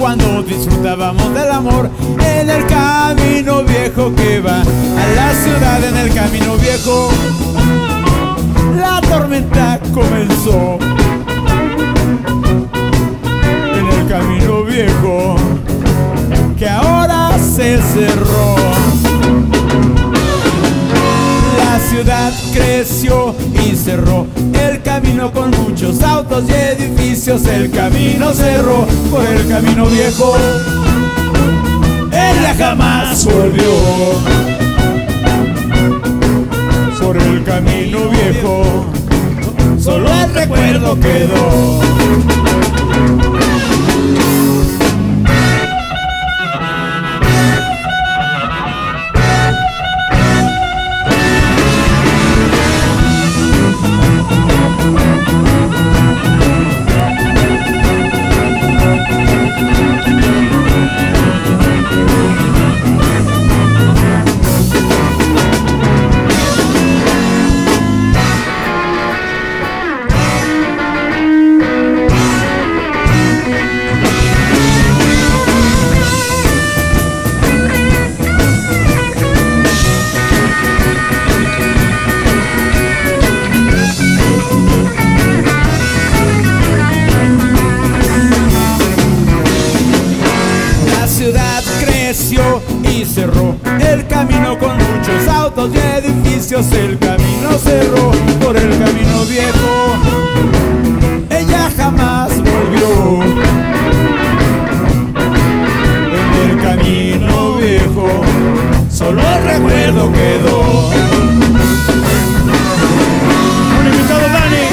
cuando disfrutábamos del amor en el camino viejo que va a la ciudad en el camino viejo. La tormenta comenzó en el camino viejo que ahora se cerró. La ciudad creció y cerró el camino con muchos autos y edificios. El camino cerró por el camino viejo. Ella jamás volvió por el camino viejo. Solo el recuerdo quedó. Cerró el camino con muchos autos y edificios. El camino cerró por el camino viejo. Ella jamás volvió. En el camino viejo, solo recuerdo quedó. Un invitado Dani.